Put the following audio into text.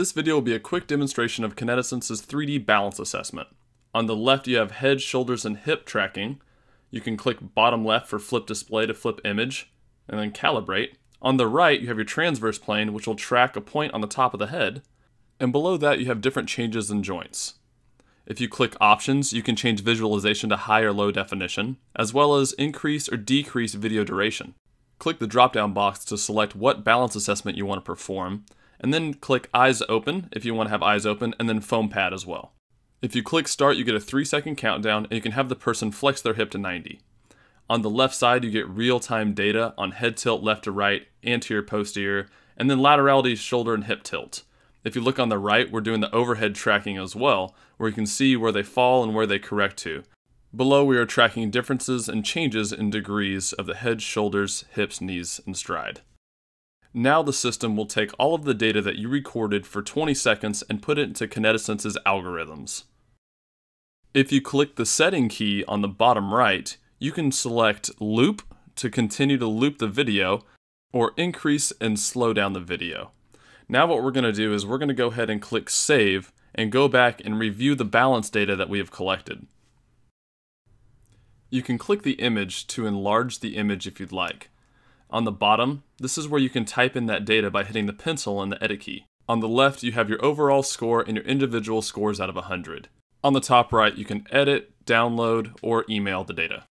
This video will be a quick demonstration of Kinetisense's 3D balance assessment. On the left you have head, shoulders, and hip tracking. You can click bottom left for flip display to flip image, and then calibrate. On the right you have your transverse plane which will track a point on the top of the head, and below that you have different changes in joints. If you click options, you can change visualization to high or low definition, as well as increase or decrease video duration. Click the drop down box to select what balance assessment you want to perform, and then click eyes open if you want to have eyes open, and then foam pad as well. If you click start, you get a 3 second countdown and you can have the person flex their hip to 90. On the left side, you get real time data on head tilt left to right, anterior, posterior, and then laterality, shoulder, and hip tilt. If you look on the right, we're doing the overhead tracking as well, where you can see where they fall and where they correct to. Below, we are tracking differences and changes in degrees of the head, shoulders, hips, knees, and stride. Now the system will take all of the data that you recorded for 20 seconds and put it into Kinetisense's algorithms. If you click the setting key on the bottom right, you can select loop to continue to loop the video or increase and slow down the video. Now what we're going to do is we're going to go ahead and click save and go back and review the balance data that we have collected. You can click the image to enlarge the image if you'd like. On the bottom, this is where you can type in that data by hitting the pencil and the edit key. On the left, you have your overall score and your individual scores out of 100. On the top right, you can edit, download, or email the data.